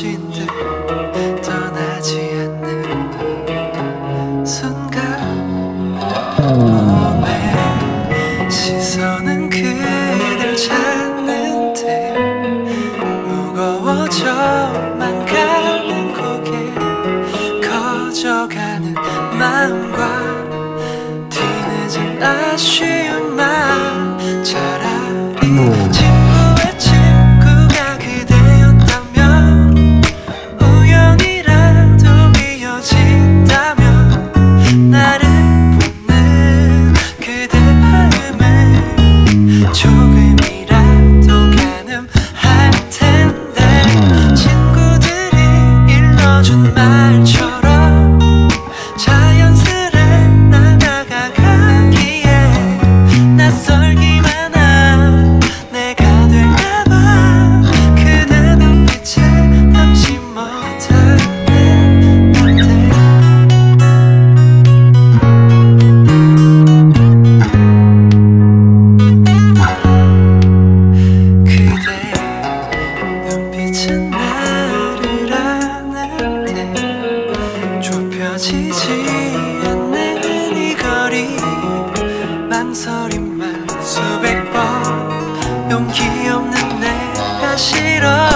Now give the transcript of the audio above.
멈춘 듯 떠나지 않는 순간. 몸에 시선은 그댈 찾는데 무거워져만 가는 고개 커져가는 마음과 뒤늦은 아쉬움 저 망설임만 수백 번 용기 없는 내가 싫어.